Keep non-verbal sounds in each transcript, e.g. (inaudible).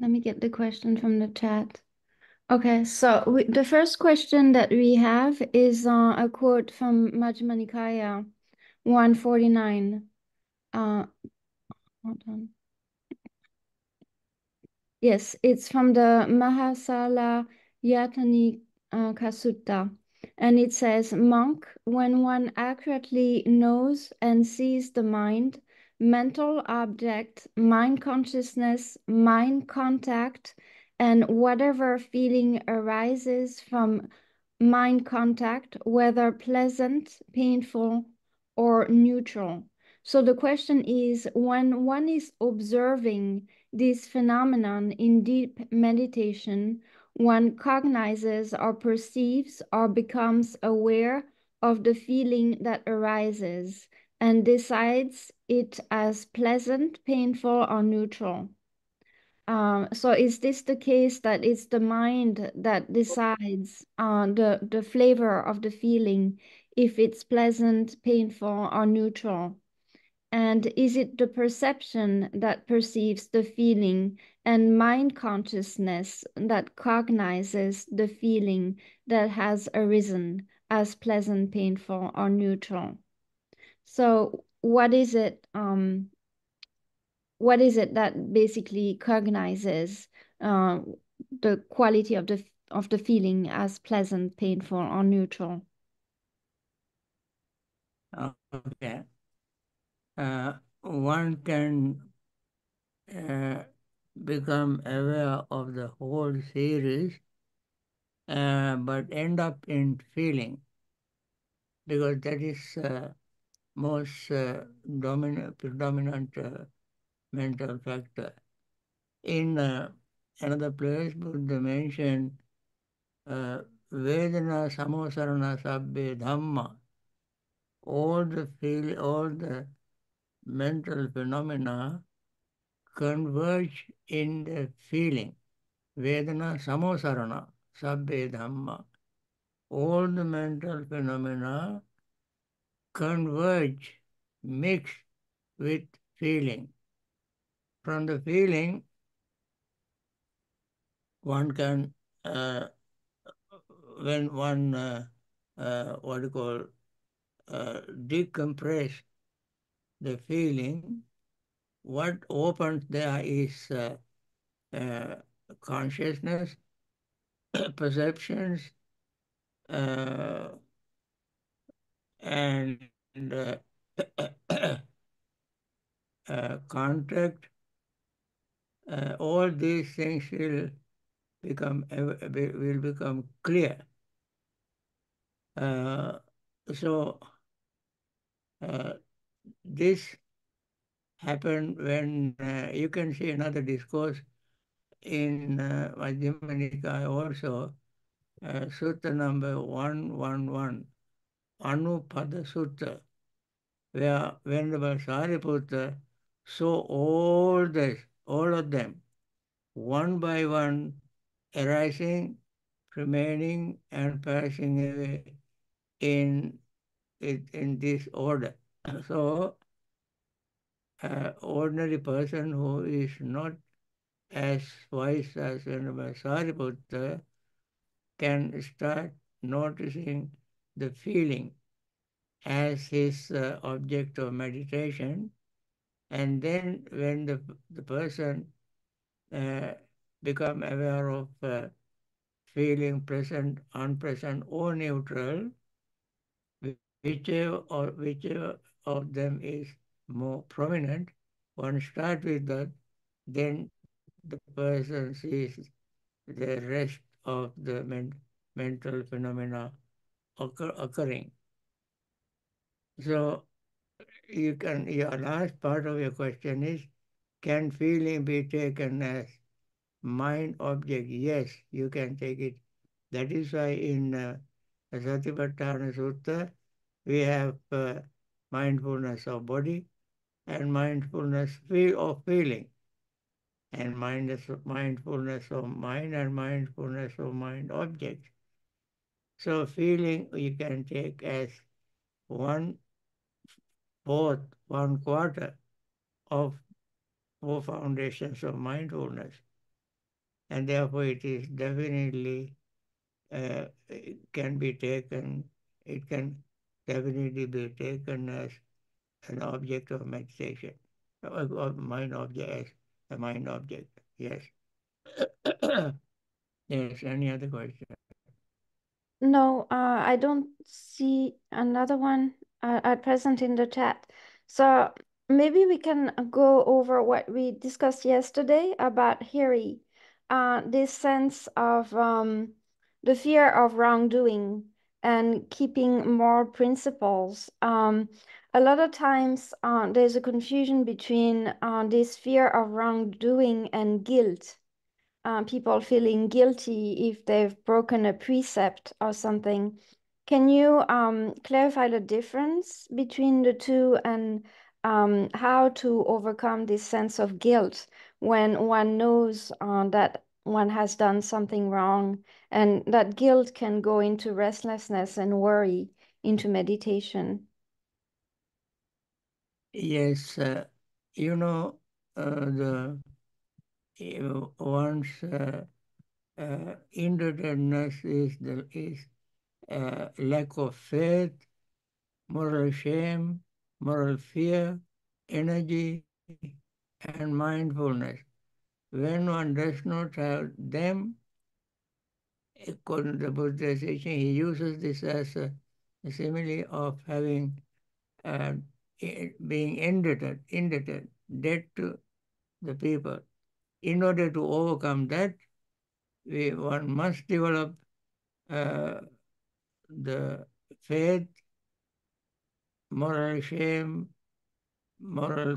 Let me get the question from the chat. Okay, so we, the first question that we have is uh, a quote from Majjhima Nikaya 149. Uh, hold on. Yes, it's from the Mahasala Yatani uh, Sutta. And it says, Monk, when one accurately knows and sees the mind, mental object, mind consciousness, mind contact, and whatever feeling arises from mind contact, whether pleasant, painful, or neutral. So the question is when one is observing this phenomenon in deep meditation, one cognizes or perceives or becomes aware of the feeling that arises and decides it as pleasant, painful, or neutral. Um, so is this the case that it's the mind that decides uh, the, the flavor of the feeling, if it's pleasant, painful, or neutral? And is it the perception that perceives the feeling and mind consciousness that cognizes the feeling that has arisen as pleasant, painful, or neutral? So what is it um, what is it that basically cognizes uh, the quality of the of the feeling as pleasant, painful, or neutral? Okay. Uh, one can uh, become aware of the whole series, uh, but end up in feeling, because that is uh, most uh, dominant, predominant uh, mental factor. In uh, another place, Buddha mentioned uh, Vedana Samosarana Sabbe Dhamma. All the feel, all the mental phenomena converge in the feeling. Vedana Samosarana Sabbe Dhamma. All the mental phenomena converge, mix with feeling. From the feeling, one can, uh, when one, uh, uh, what you call, uh, decompress the feeling, what opens there is uh, uh, consciousness, (coughs) perceptions, and (coughs) uh, contact, uh, all these things will become will become clear. Uh, so uh, this happened when uh, you can see another discourse in uh, also, uh, Sutta number 111, Anupada Sutta, where Venerable Sariputta saw all this, all of them, one by one, arising, remaining, and passing away in, in this order. (clears throat) So, uh, ordinary person who is not as wise as Venerable Sariputta can start noticing the feeling as his uh, object of meditation. And then when the, the person uh, become aware of uh, feeling present, unpresent, or neutral, whichever or whichever of them is more prominent, one start with that, then the person sees the rest of the men mental phenomena occur occurring. So you can your last part of your question is can feeling be taken as mind object? Yes, you can take it. That is why in uh, Satipatthana Sutta we have uh, mindfulness of body and mindfulness feel of feeling and mindfulness of mind and mindfulness of mind object. So feeling you can take as one fourth, one quarter of four foundations of mindfulness. and therefore it is definitely uh, can be taken, it can definitely be taken as an object of meditation, of mind object, as a mind object. Yes. (coughs) yes, any other question? No, uh, I don't see another one uh, at present in the chat. So maybe we can go over what we discussed yesterday about Hiri, uh, this sense of um, the fear of wrongdoing and keeping more principles. Um, a lot of times uh, there's a confusion between uh, this fear of wrongdoing and guilt uh, people feeling guilty if they've broken a precept or something. Can you um, clarify the difference between the two and um, how to overcome this sense of guilt when one knows uh, that one has done something wrong and that guilt can go into restlessness and worry into meditation? Yes, uh, you know, uh, the one's uh, uh, indebtedness is the is uh, lack of faith, moral shame, moral fear, energy, and mindfulness. When one does not have them, according to the Buddha's teaching, he uses this as a, a simile of having uh, being indebted, indebted, debt to the people. In order to overcome that, we, one must develop uh, the faith, moral shame, moral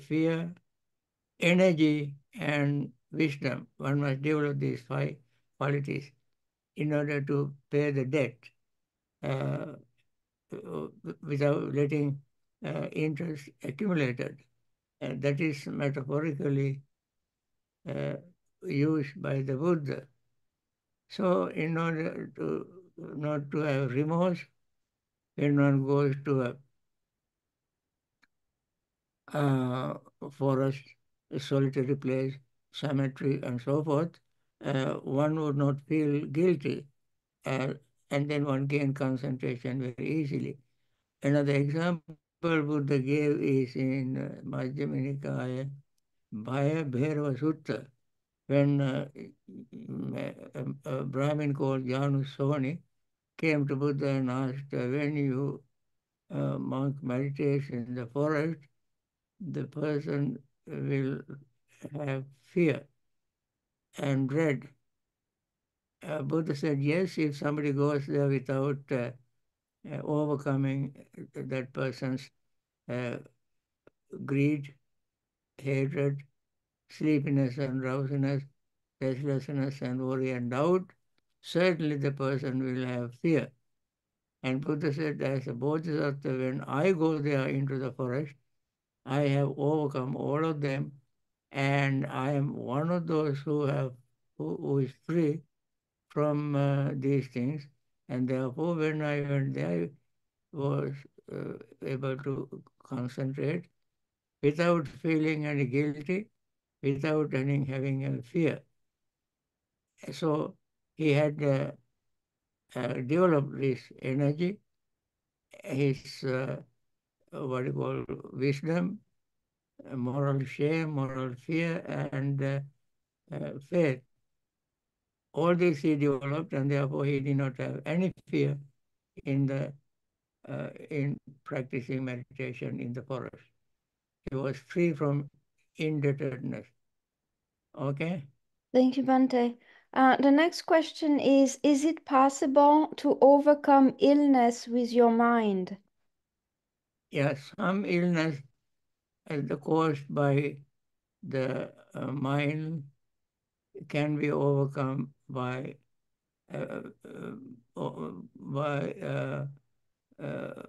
fear, energy, and wisdom. One must develop these five qualities in order to pay the debt uh, without letting uh, interest accumulated. And that is metaphorically uh, used by the Buddha. So in order to not to have remorse, when one goes to a uh, forest, a solitary place, cemetery, and so forth, uh, one would not feel guilty, uh, and then one gain concentration very easily. Another example Buddha gave is in uh, Majjhima Nikaya, Bhaya Bhairava Sutta, when uh, a Brahmin called Janu Soni came to Buddha and asked, uh, when you uh, monk meditates in the forest, the person will have fear and dread. Uh, Buddha said, yes, if somebody goes there without uh, uh, overcoming that person's uh, greed, hatred, sleepiness and drowsiness, restlessness and worry and doubt, certainly the person will have fear. And Buddha said, as a bodhisattva, when I go there into the forest, I have overcome all of them, and I am one of those who have who, who is free from uh, these things. And therefore, when I went there, I was uh, able to concentrate without feeling any guilty, without any having any fear. So he had uh, uh, developed this energy, his uh, what you call wisdom, moral shame, moral fear, and uh, uh, faith. All this he developed, and therefore he did not have any fear in the uh, in practicing meditation in the forest. He was free from indebtedness. Okay. Thank you, Bhante. Uh, the next question is Is it possible to overcome illness with your mind? Yes, some illness is caused by the uh, mind can be overcome by uh, uh, by uh, uh,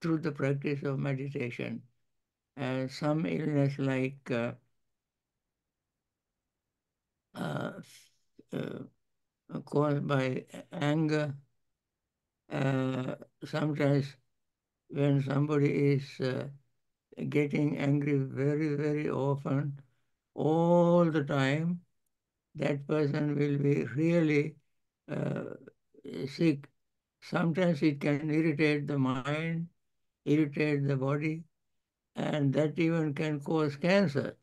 through the practice of meditation. Some illness like uh, uh, uh, caused by anger. Uh, sometimes when somebody is uh, getting angry very, very often, all the time, that person will be really uh, sick. Sometimes it can irritate the mind, irritate the body, and that even can cause cancer.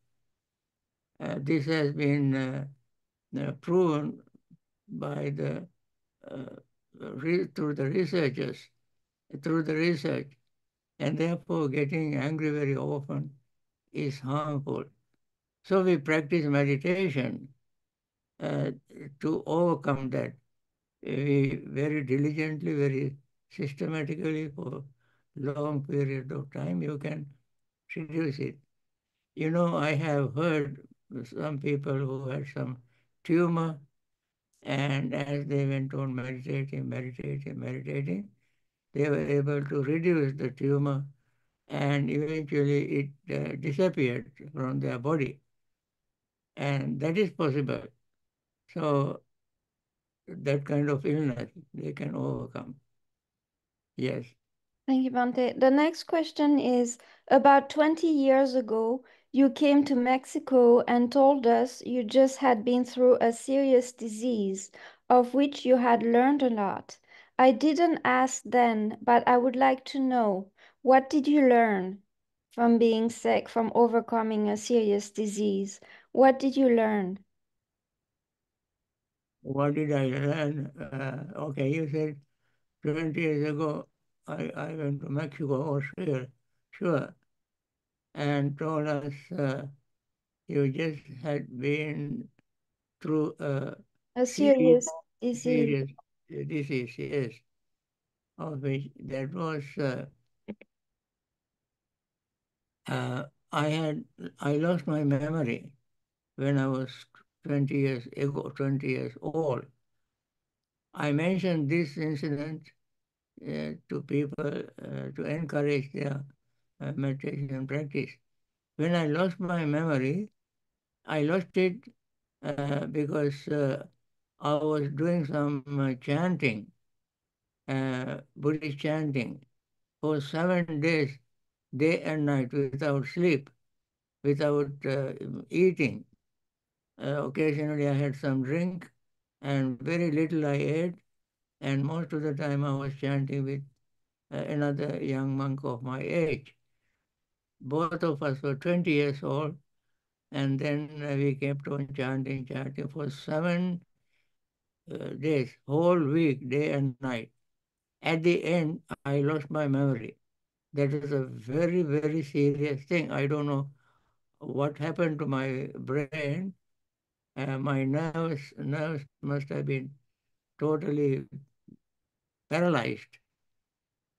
Uh, this has been uh, uh, proven by the uh, through the researchers, through the research, and therefore getting angry very often is harmful. So we practice meditation uh, to overcome that. We very diligently, very systematically for long period of time, you can reduce it. You know, I have heard some people who had some tumor and as they went on meditating, meditating, meditating, they were able to reduce the tumor and eventually it uh, disappeared from their body. And that is possible. So that kind of illness they can overcome. Yes. Thank you, Bhante. The next question is about 20 years ago, you came to Mexico and told us you just had been through a serious disease of which you had learned a lot. I didn't ask then, but I would like to know what did you learn from being sick, from overcoming a serious disease? What did you learn? What did I learn? Uh, okay, you said 20 years ago I, I went to Mexico, or Australia, sure and told us uh, you just had been through a, a serious disease. Serious disease, yes, of which that was uh, uh, I had I lost my memory when I was 20 years ago, 20 years old. I mentioned this incident to people uh, to encourage their uh, meditation practice. When I lost my memory, I lost it uh, because uh, I was doing some uh, chanting, uh, Buddhist chanting, for seven days, day and night, without sleep, without uh, eating. occasionally I had some drink, and very little I ate, and most of the time I was chanting with another young monk of my age both of us were 20 years old. And then we kept on chanting, chanting for seven uh, days, whole week, day and night. At the end, I lost my memory. That is a very, very serious thing. I don't know what happened to my brain. Uh, my nerves, nerves must have been totally paralyzed.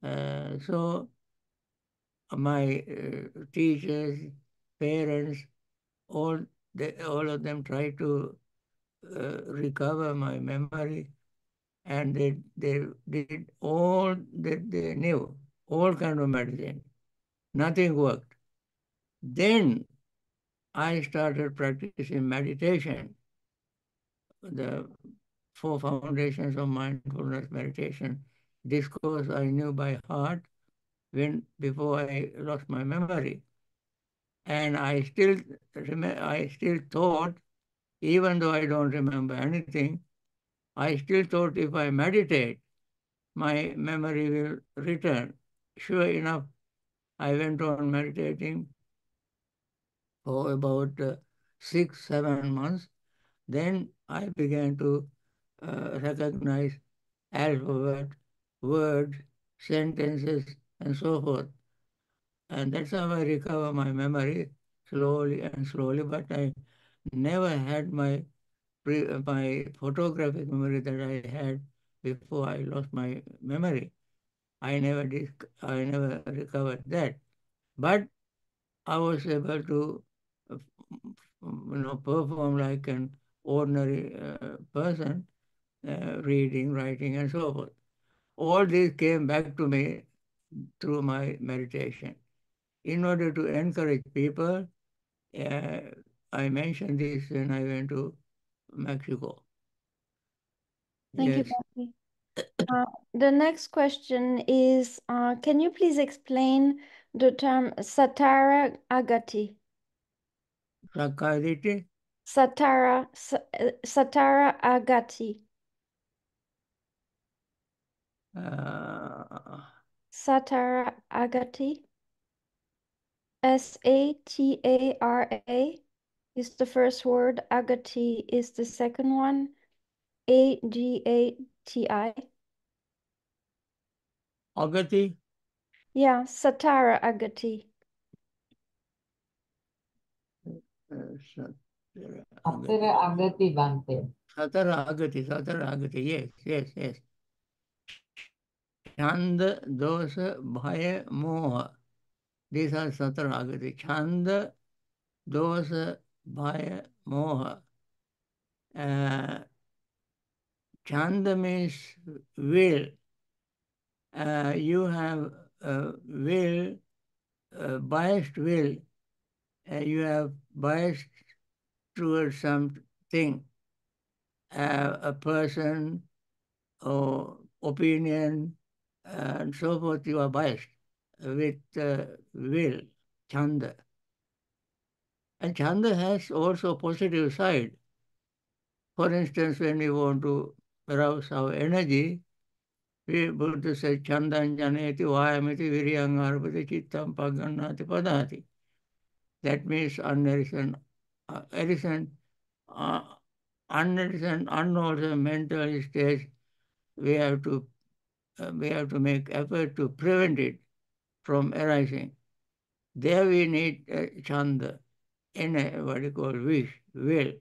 Uh, so my uh, teachers, parents, all they, all of them tried to uh, recover my memory, and they they did all that they knew, all kind of medicine. Nothing worked. Then I started practicing meditation. The four foundations of mindfulness meditation discourse I knew by heart when before I lost my memory. And I still I still thought, even though I don't remember anything, I still thought if I meditate, my memory will return. Sure enough, I went on meditating for about uh, six, seven months. Then I began to uh, recognize alphabet, words, sentences, and so forth. And that's how I recover my memory slowly and slowly, but I never had my pre, my photographic memory that I had before I lost my memory. I never I never recovered that. But I was able to you know, perform like an ordinary uh, person, uh, reading, writing, and so forth. All this came back to me through my meditation. In order to encourage people, uh, I mentioned this when I went to Mexico. Thank yes. you, uh, the next question is, uh, can you please explain the term Satara Agati? Sakariti? Satara, Satara Agati. Uh, Satara Agati. S A T A R A is the first word, Agati is the second one, A G A T I. Agati? Yeah, Satara Agati. Satara Agati Bhante. Satara Agati, Satara Agati, yes, yes, yes. Chand, Dosa, Bhaya, Moha. These are Satara Agati. Chand, Dosa, Bhaya, Moha. Uh, Chanda means will. Uh, you have uh, will, uh, biased will. You have biased towards something, a person or opinion, and so forth. You are biased with uh, will, chanda. And chanda has also positive side. For instance, when we want to arouse our energy, we Buddha said, Chandan janeti vayamiti viryang arpati chittam pagannati padati. That means unnourishment, uh, arisen, uh, unnourishment, unwholesome mental state, we have to we have to make effort to prevent it from arising. There we need uh, chanda, in a, what you call wish, will.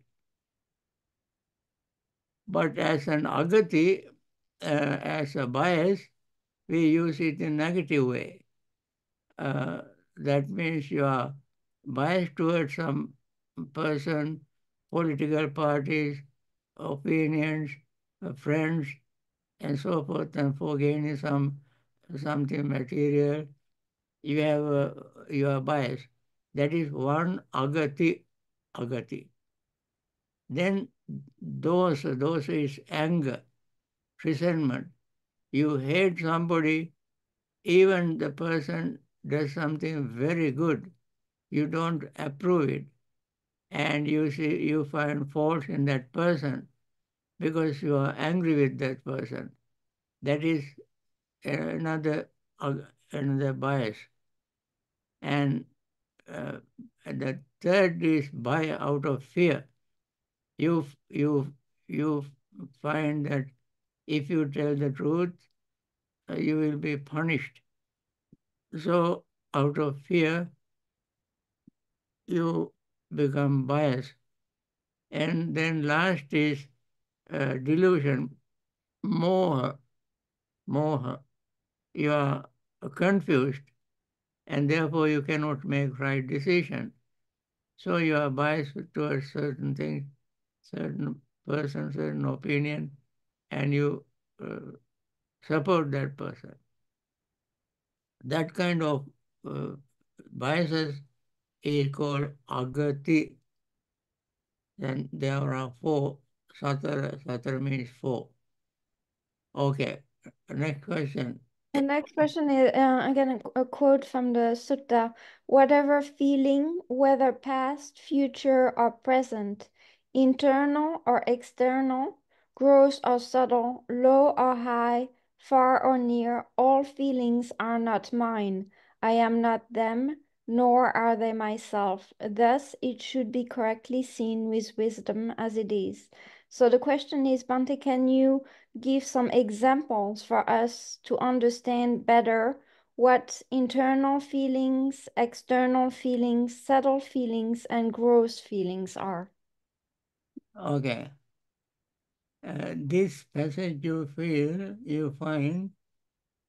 But as an agati, uh, as a bias, we use it in negative way. Uh, that means you are biased towards some person, political parties, opinions, uh, friends, and so forth, and for gaining some something material, you have are biased. That is one agati, agati. Then dosa, dosa is anger, resentment. You hate somebody, even the person does something very good, you don't approve it, and you see you find fault in that person because you are angry with that person. That is another another bias. And uh, the third is by out of fear. You you you find that if you tell the truth, uh, you will be punished. So out of fear, you become biased. And then last is uh, delusion, moha, moha. You are confused and therefore you cannot make right decision. So you are biased towards certain things, certain person, certain opinion, and you uh, support that person. That kind of uh, biases is called agati. Then there are four. Satara, satara means four. Okay, next question. The next question is uh, again a, a quote from the sutta. Whatever feeling, whether past, future, or present, internal or external, gross or subtle, low or high, far or near, all feelings are not mine. I am not them, nor are they myself. Thus, it should be correctly seen with wisdom as it is. So the question is, Bhante, can you give some examples for us to understand better what internal feelings, external feelings, subtle feelings, and gross feelings are? Okay. Uh, this passage you feel, you find,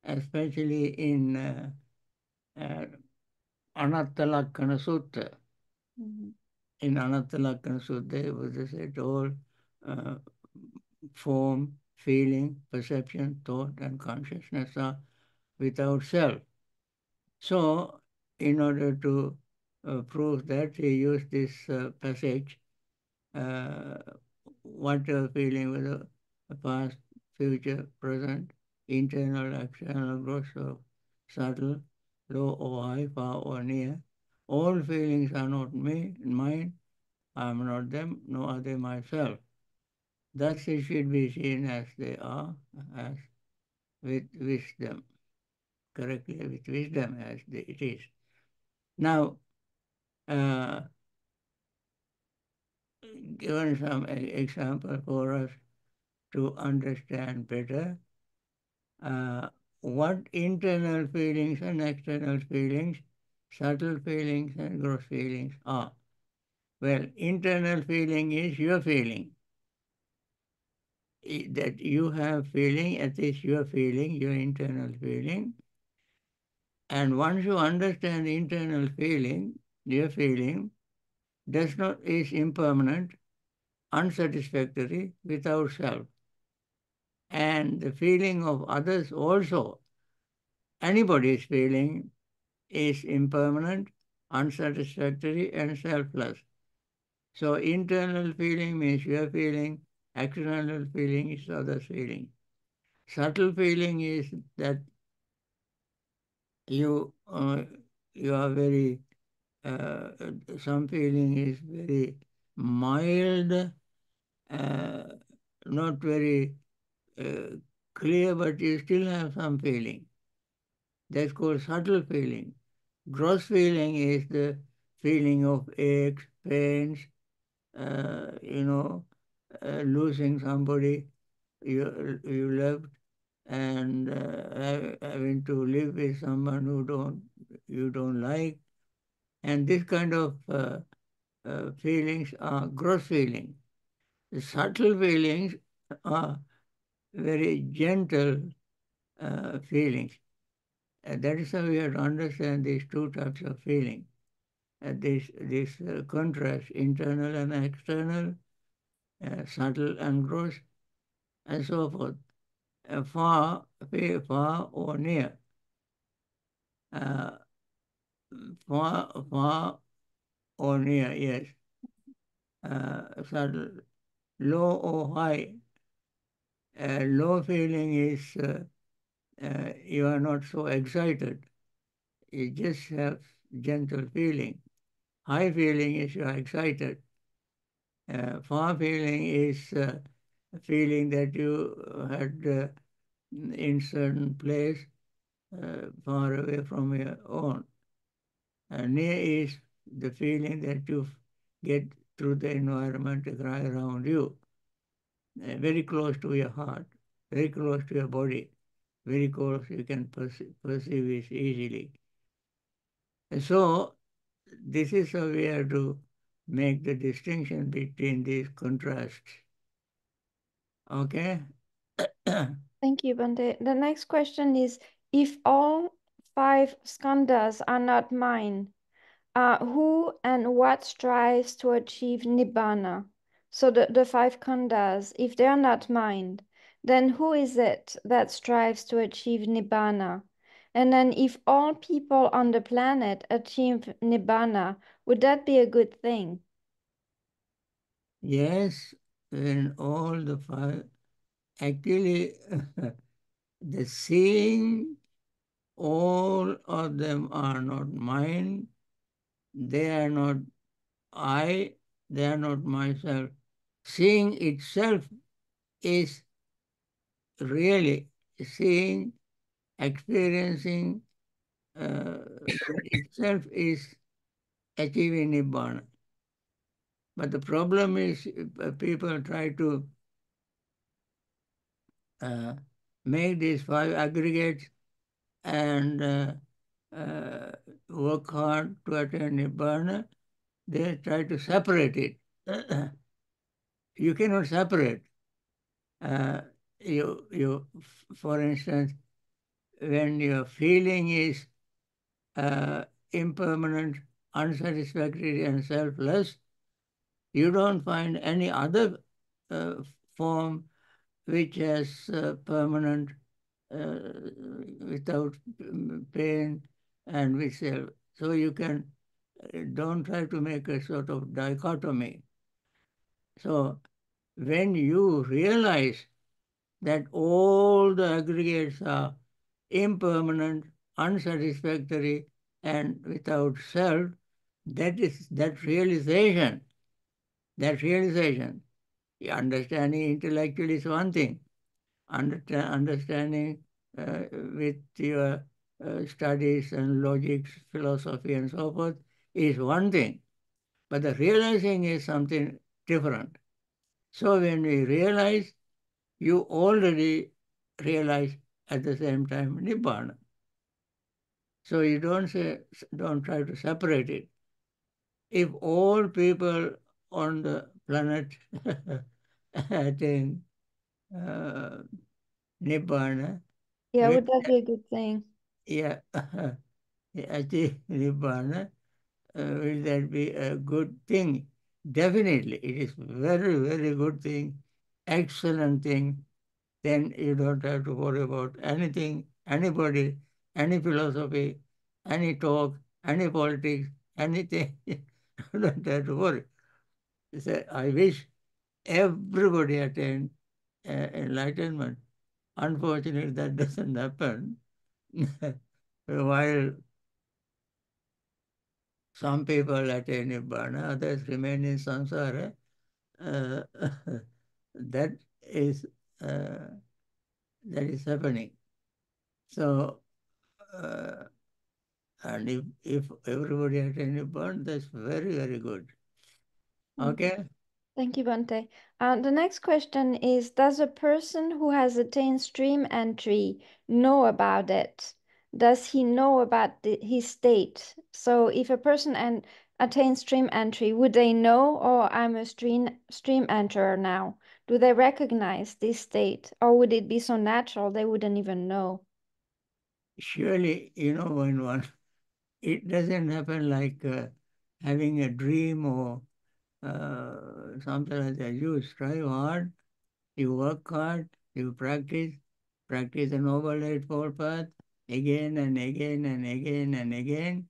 especially in uh, uh, Anattalakkhana Sutta. Mm -hmm. In Anattalakkhana Sutta, Buddha said all uh, form, feeling, perception, thought, and consciousness are without self. So, in order to uh, prove that, he used this uh, passage, uh, whatever feeling, whether past, future, present, internal, external, gross or subtle, low or high, far or near, all feelings are not me, mine, I am not them, nor are they myself. Thus it should be seen as they are, as with wisdom, correctly with wisdom as it is. Now, uh, given some example for us to understand better uh, what internal feelings and external feelings, subtle feelings and gross feelings are. Well, internal feeling is your feeling. That you have feeling, at least your feeling, your internal feeling. And once you understand internal feeling, your feeling does not is impermanent, unsatisfactory, without self. And the feeling of others also, anybody's feeling is impermanent, unsatisfactory, and selfless. So internal feeling means your feeling, external feeling is other's feeling. Subtle feeling is that you uh, you are very uh, some feeling is very mild, uh, not very uh, clear, but you still have some feeling. That's called subtle feeling. Gross feeling is the feeling of aches, pains, uh, you know, uh, losing somebody you, you loved and uh, having to live with someone who don't you don't like, and this kind of uh, uh, feelings are gross feelings. The subtle feelings are very gentle uh, feelings. And that is how we have to understand these two types of feeling. This this uh, contrast, internal and external, subtle and gross, and so forth. Far, far or near. Uh, far, far or near, yes. Uh, subtle, low or high. Low feeling is uh, uh, you are not so excited. You just have gentle feeling. High feeling is you are excited. Uh, far feeling is uh, feeling that you had uh, in certain place uh, far away from your own. And near is the feeling that you get through the environment around you, uh, very close to your heart, very close to your body, very close you can perceive, perceive it easily. And so this is how we have to make the distinction between these contrasts. Okay? Thank you, Bhante. The next question is, if all five skandhas are not mine, uh, who and what strives to achieve nibbana? So the, the five khandhas, if they're not mine, then who is it that strives to achieve nibbana? And then if all people on the planet achieve nibbana, would that be a good thing? Yes, when all the five, actually, (laughs) the seeing, all of them are not mine, they are not I, they are not myself. Seeing itself is really seeing, experiencing uh, itself is achieving Nibbana. But the problem is uh, people try to uh, make these five aggregates and uh, uh, work hard to attain Nibbana. They try to separate it. (clears throat) you cannot separate. Uh, you, you, for instance, when your feeling is uh, impermanent, unsatisfactory, and selfless, you don't find any other uh, form which has uh, permanent, uh, without pain and self. So you can, uh, don't try to make a sort of dichotomy. So when you realize that all the aggregates are impermanent, unsatisfactory, and without self, that is that realization That realization. Understanding intellectually is one thing. Understand, understanding uh, with your uh, studies and logics, philosophy, and so forth is one thing. But the realizing is something different. So when we realize, you already realize at the same time Nibbana. So you don't say, don't try to separate it. If all people on the planet (laughs) attain uh, Nibbana, Yeah, would that be a good thing? yeah, (laughs) achieve Nibbana, uh, will that be a good thing? Definitely, it is very, very good thing, excellent thing. Then you don't have to worry about anything, anybody, any philosophy, any talk, any politics, anything. (laughs) don't have to worry. So I wish everybody attain uh, enlightenment. Unfortunately, that doesn't happen. (laughs) While some people attain Nibbana, others remain in samsara, uh, (laughs) that is uh, that is happening. So, uh, and if, if everybody attain Nibbana, that's very, very good. Mm. Okay? Thank you, Bhante. Uh, the next question is Does a person who has attained stream entry know about it? Does he know about the, his state? So, if a person and attains stream entry, would they know, oh, I'm a stream stream enterer now? Do they recognize this state, or would it be so natural they wouldn't even know? Surely, you know, when one, it doesn't happen like uh, having a dream or uh, something like that. You strive hard, you work hard, you practice, practice the Noble Eightfold Path again and again and again and again,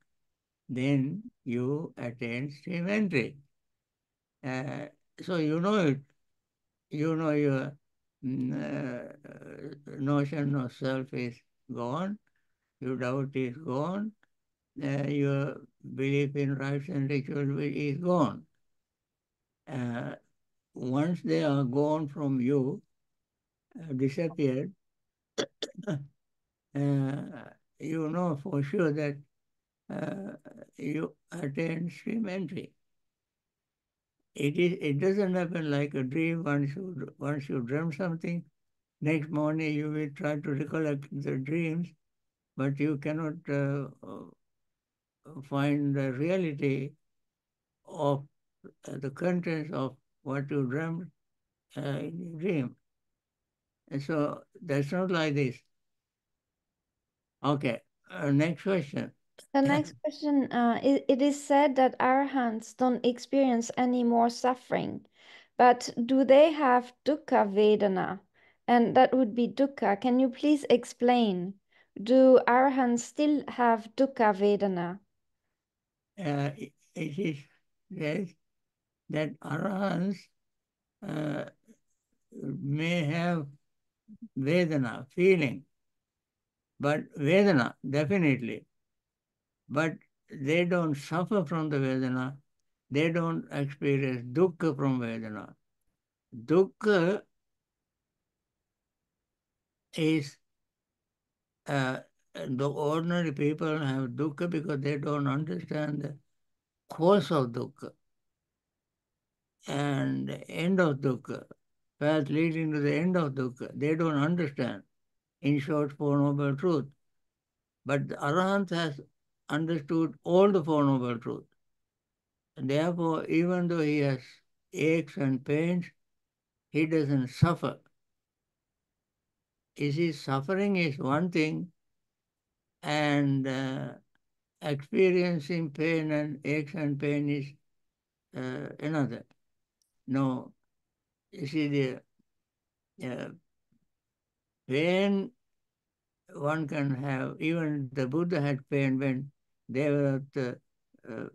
then you attain stream entry. Uh, so you know it. You know your mm, uh, notion of self is gone, your doubt is gone, uh, your belief in rites and ritual is gone. Uh, once they are gone from you, uh, disappeared, (coughs) uh, you know for sure that uh, you attain stream entry. It is. It doesn't happen like a dream. Once you once you dream something, next morning you will try to recollect the dreams, but you cannot uh, find the reality of the contents of what you dreamt uh, in dream. And so that's not like this. Okay, uh, next question. The next question, uh, it, it is said that arahants don't experience any more suffering, but do they have dukkha vedana? And that would be dukkha. Can you please explain? Do arahants still have dukkha vedana? Uh, it, is yes, that arahants uh, may have vedana, feeling, but vedana, definitely. But they don't suffer from the vedana. They don't experience dukkha from vedana. Dukkha is uh, the ordinary people have dukkha because they don't understand the cause of dukkha and end of dukkha, path leading to the end of dukkha. They don't understand. In short, Four Noble Truth. But the Arahant has understood all the Four Noble Truth. Therefore, even though he has aches and pains, he doesn't suffer. You see, suffering is one thing, and uh, experiencing pain and aches and pain is uh, another. No, you see, the uh, pain one can have, even the Buddha had pain when they were the, uh,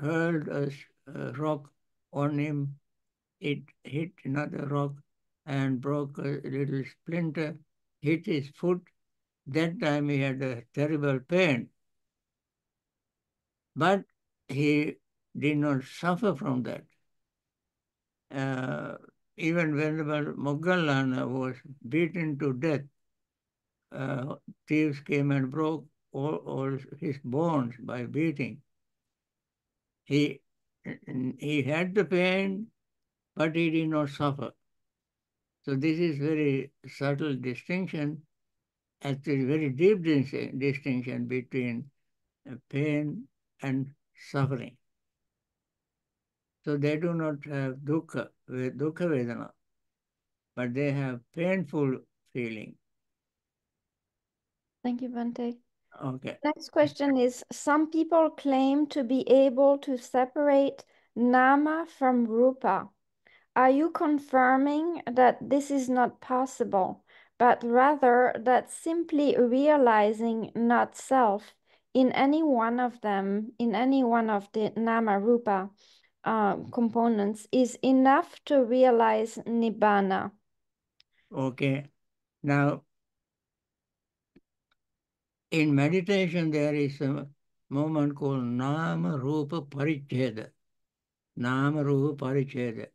hurled a, a rock on him. It hit another rock and broke a little splinter, hit his foot. That time he had a terrible pain. But he did not suffer from that. uh, even Venerable Moggallana was beaten to death. Uh, thieves came and broke all, all his bones by beating. He, he had the pain, but he did not suffer. So this is very subtle distinction, actually very deep distinction between uh, pain and suffering. So they do not have dukkha, dukkha vedana, but they have painful feeling. Thank you, Bhante. Okay. Next question is Some people claim to be able to separate Nama from Rupa. Are you confirming that this is not possible, but rather that simply realizing not self in any one of them, in any one of the Nama Rupa uh, components, is enough to realize Nibbana? Okay. Now, in meditation, there is a moment called Nama Rupa Paricheda. Nama Rupa Paricheda.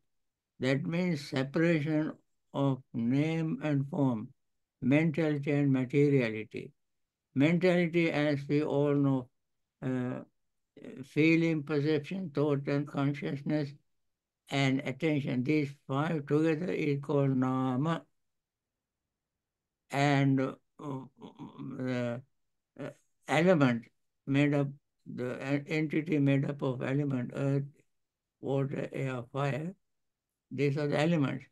That means separation of name and form, mentality and materiality. Mentality, as we all know, uh, feeling, perception, thought, and consciousness, and attention. These five together is called Nama. And uh, the uh, element made up, the entity made up of element, earth, water, air, fire, these are the elements.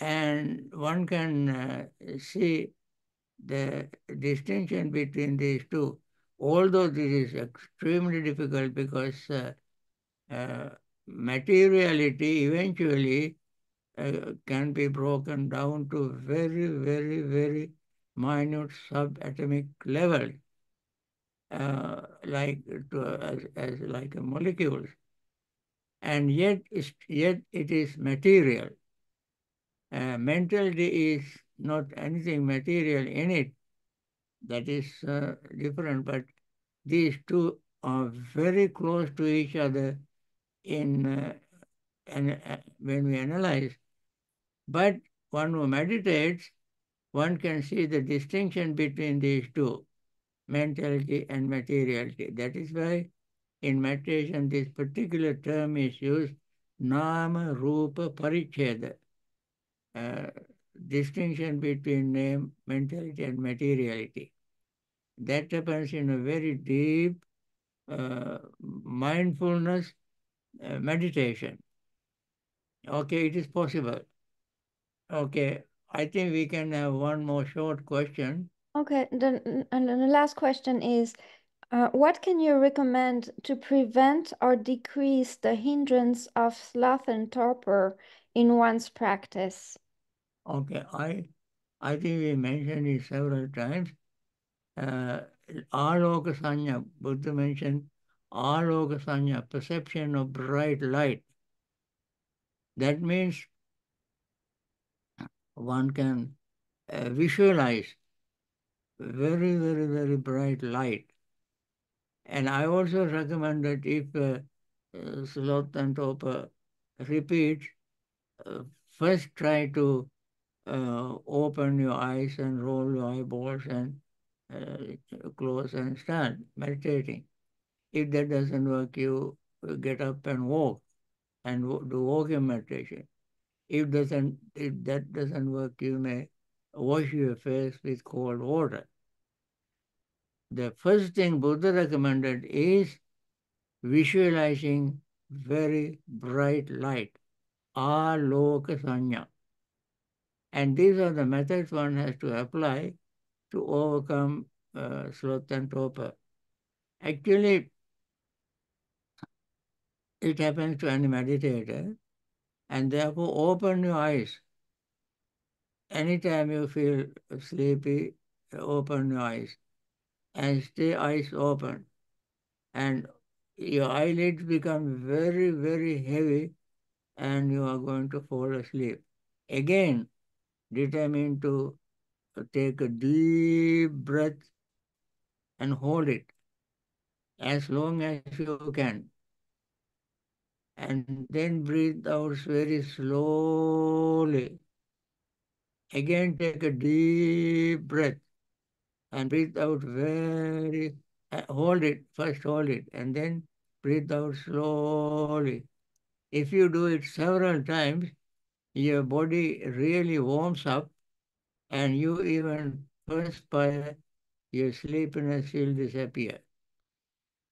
And one can uh, see the distinction between these two, although this is extremely difficult because uh, uh, materiality eventually uh, can be broken down to very, very, very minute subatomic level, uh, like to, as, as like a molecules, and yet, yet it is material. Uh, mentality is not anything material in it. That is uh, different, but these two are very close to each other in uh, and when we analyze. But one who meditates, one can see the distinction between these two, mentality and materiality. That is why in meditation this particular term is used, nama rupa paricheda, distinction between name, mentality and materiality. That happens in a very deep uh, mindfulness uh, meditation. Okay, it is possible. Okay, I think we can have one more short question. Okay, the, and then the last question is uh, what can you recommend to prevent or decrease the hindrance of sloth and torpor in one's practice? Okay, I I think we mentioned it several times. Uh, Buddha mentioned Aloka Sanya, perception of bright light. That means one can uh, visualize very, very, very bright light. And I also recommend that if uh, uh, sloth and torpor repeat, uh, first try to uh, open your eyes and roll your eyeballs and uh, close and stand meditating. If that doesn't work, you get up and walk and do walking meditation. If doesn't if that doesn't work, you may wash your face with cold water. The first thing Buddha recommended is visualizing very bright light, aloka sanya. And these are the methods one has to apply to overcome uh, sloth and torpor. Actually, it happens to any meditator, and therefore open your eyes. Anytime you feel sleepy, open your eyes and stay eyes open. And your eyelids become very, very heavy and you are going to fall asleep. Again, determine to take a deep breath and hold it as long as you can. and then breathe out very slowly. Again, take a deep breath and breathe out very, uh, hold it, first hold it, and then breathe out slowly. If you do it several times, your body really warms up and you even perspire, your sleepiness will disappear.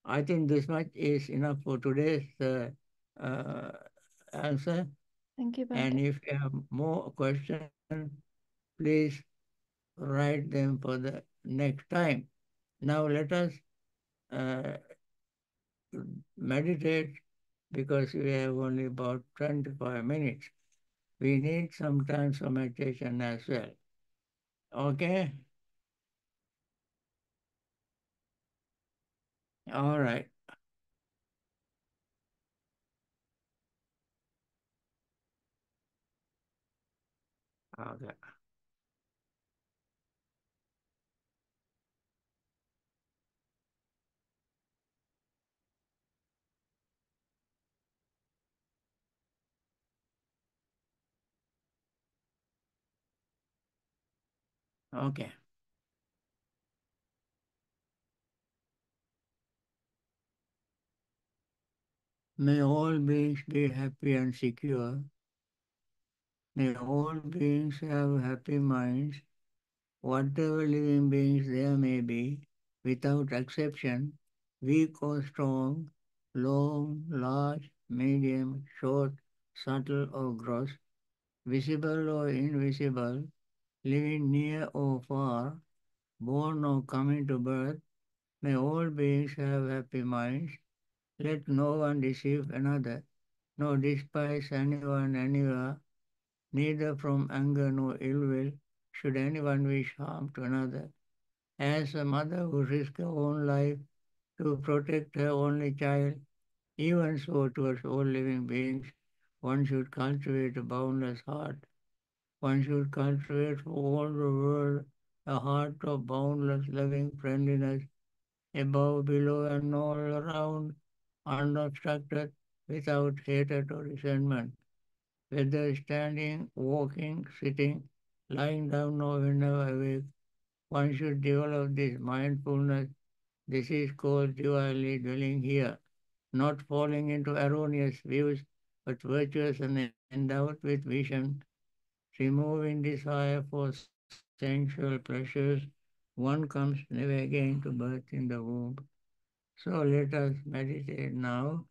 I think this much is enough for today's uh, uh, answer. Thank you, And if you have more questions, please write them for the next time. Now let us uh, meditate because we have only about 25 minutes. We need some time for meditation as well. Okay? All right. Okay. Okay. May all beings be happy and secure. May all beings have happy minds. Whatever living beings there may be, without exception, weak or strong, long, large, medium, short, subtle or gross, visible or invisible, living near or far, born or coming to birth, may all beings have happy minds. Let no one deceive another, nor despise anyone anywhere, neither from anger nor ill will should anyone wish harm to another. As a mother who risks her own life to protect her only child, even so towards all living beings, one should cultivate a boundless heart. One should cultivate for all the world a heart of boundless loving friendliness, above, below, and all around, unobstructed, without hatred or resentment. Whether standing, walking, sitting, lying down, or whenever awake, one should develop this mindfulness. This is called divinely dwelling here, not falling into erroneous views, but virtuous and endowed with vision, removing desire for sensual pleasures. One comes never again to birth in the womb. So let us meditate now.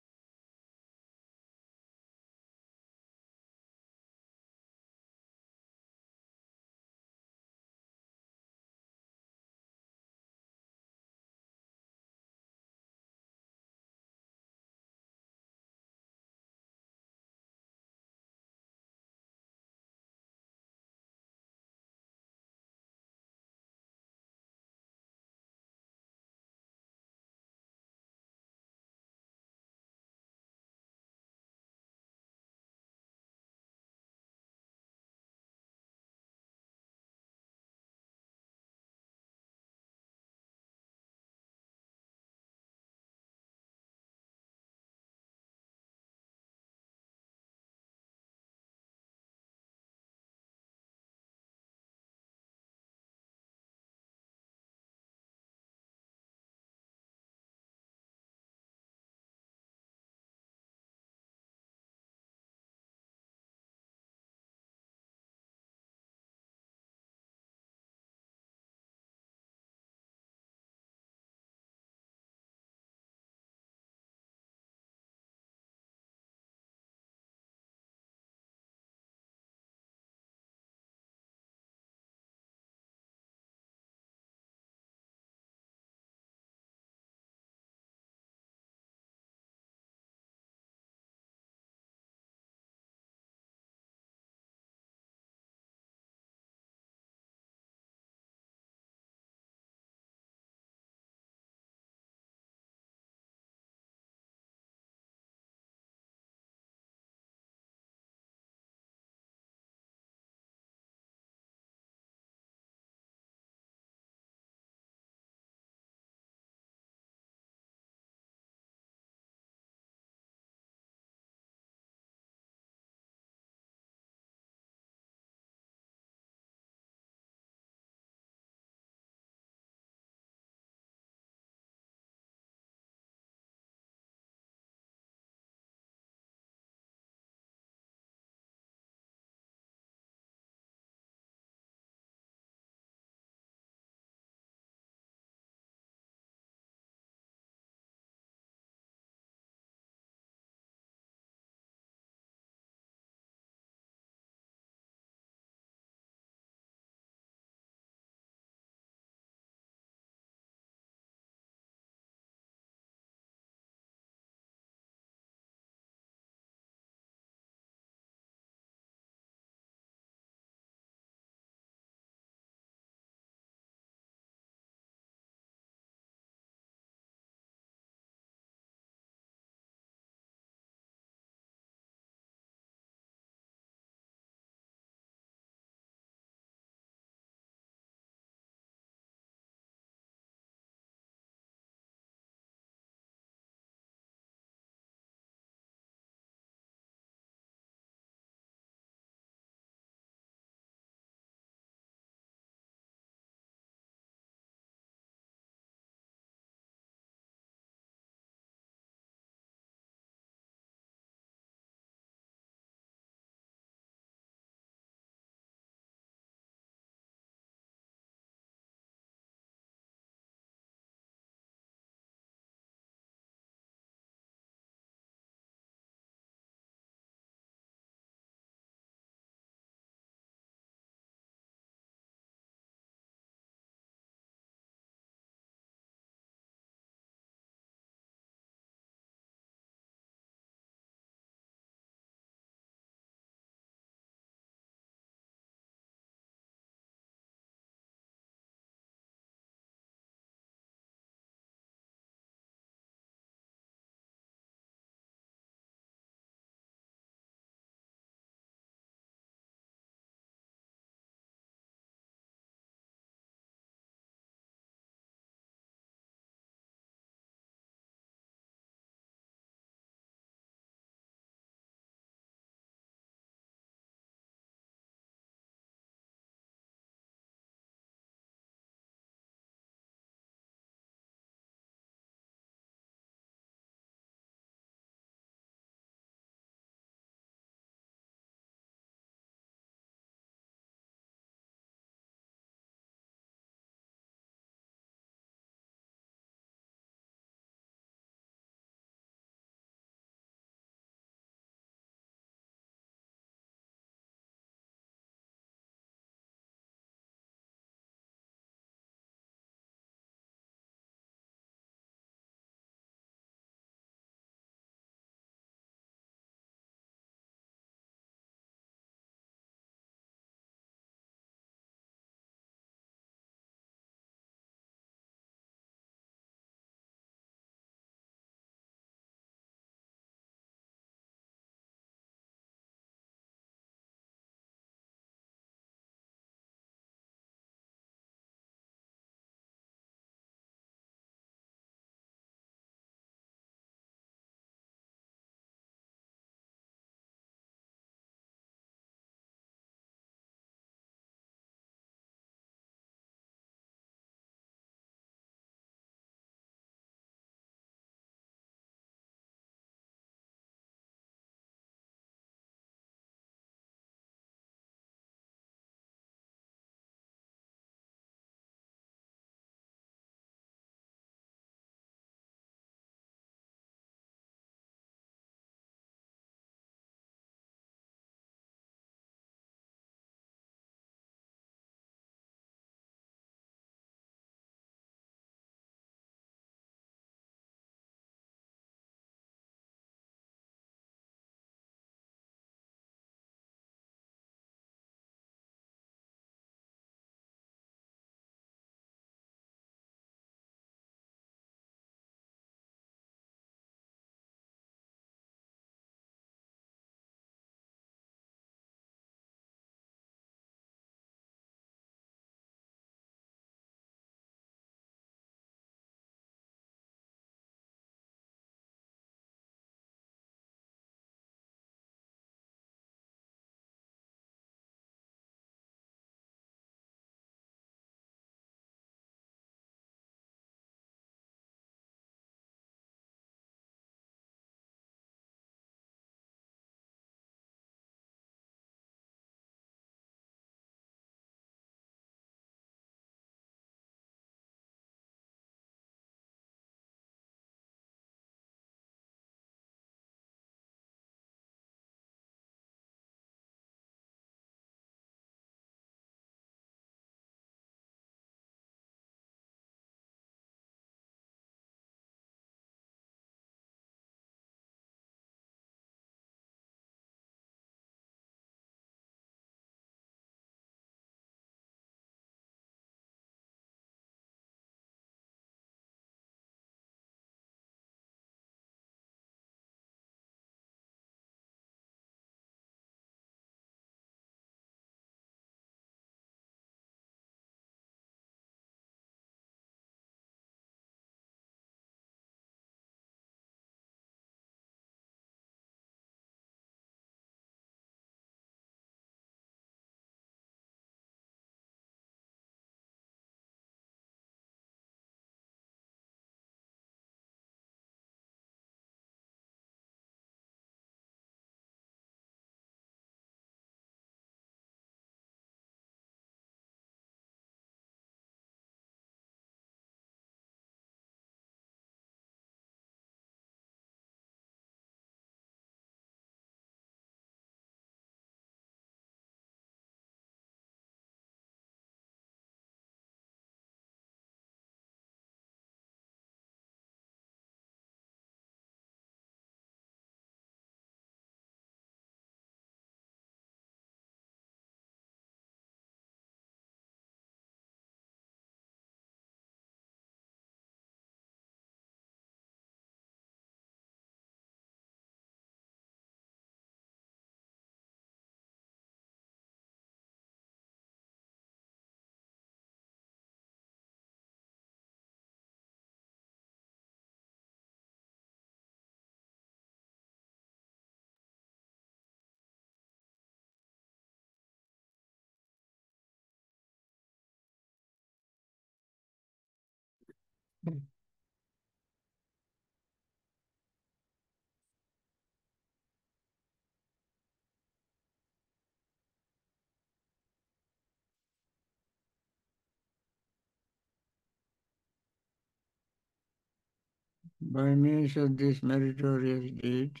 By means of this meritorious deed,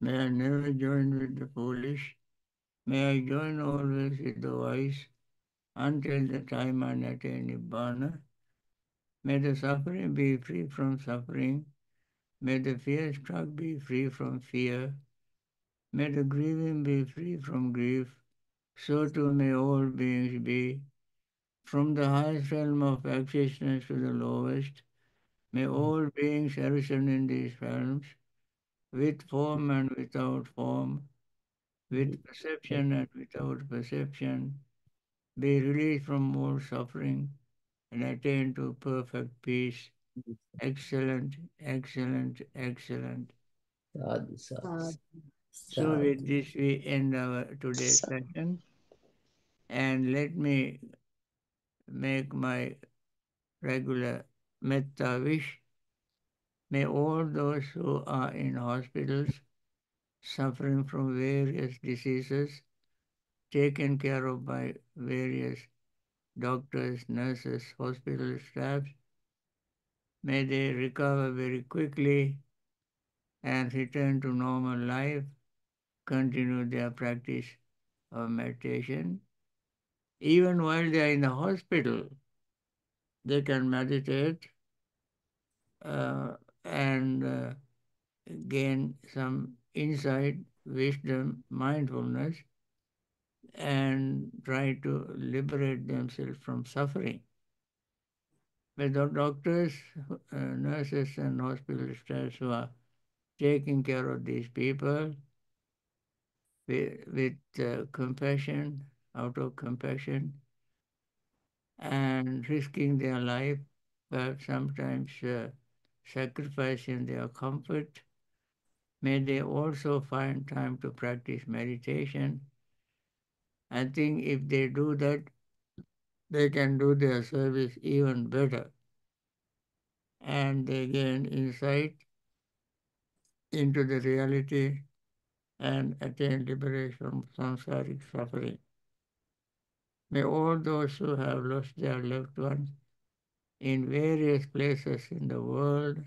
may I never join with the foolish, may I join always with the wise, until the time I attain Nibbana. May the suffering be free from suffering, may the fear struck be free from fear, may the grieving be free from grief, so too may all beings be. From the highest realm of existence to the lowest, may all beings arisen in these realms, with form and without form, with perception and without perception, be released from all suffering and attain to perfect peace. Excellent, excellent, excellent. Sadhu, sadhu, So with this we end our today's session. And let me make my regular metta wish. May all those who are in hospitals suffering from various diseases taken care of by various doctors, nurses, hospital staff, may they recover very quickly and return to normal life, continue their practice of meditation. Even while they are in the hospital, they can meditate uh, and uh, gain some insight, wisdom, mindfulness, and try to liberate themselves from suffering. The doctors, uh, nurses, and hospital staff who are taking care of these people with, with uh, compassion, out of compassion, and risking their life, but sometimes uh, sacrificing their comfort. May they also find time to practice meditation. I think if they do that, they can do their service even better. And they gain insight into the reality and attain liberation from samsaric suffering. May all those who have lost their loved ones in various places in the world,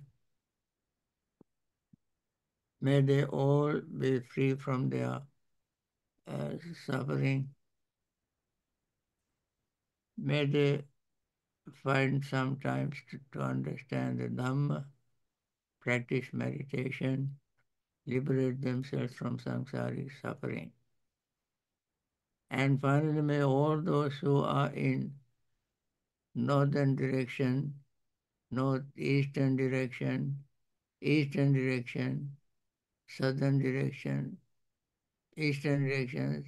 may they all be free from their uh, suffering. May they find some time to, to understand the Dhamma, practice meditation, liberate themselves from samsaric suffering. And finally, may all those who are in northern direction, northeastern direction, eastern direction, southern direction, eastern direction,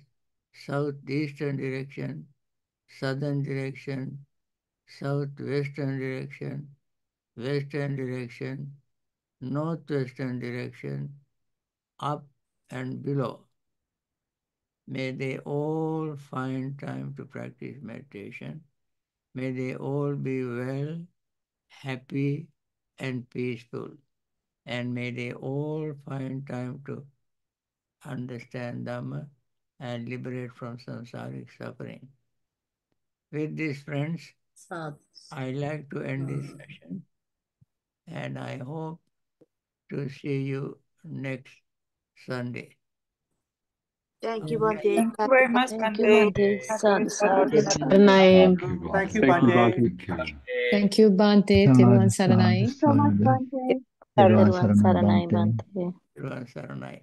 southeastern direction, southern direction, southwestern direction, western direction, northwestern direction, up and below. May they all find time to practice meditation. May they all be well, happy, and peaceful. And may they all find time to understand Dhamma and liberate from samsaric suffering. With this, friends, I like to end this mm. session, and I hope to see you next Sunday. Thank you, Bhante. Thank you very much, Thank you, Bante. Bhante. Sadhu, sadhu. Thank you. Saranayam. Thank you, Thank you, Bhante. Bhante. Thank you, Bhante. Theruwan Saranai. so much, Bhante. Theruwan Saranai, Saranai, Bhante. Bhante. Everyone, Saranai.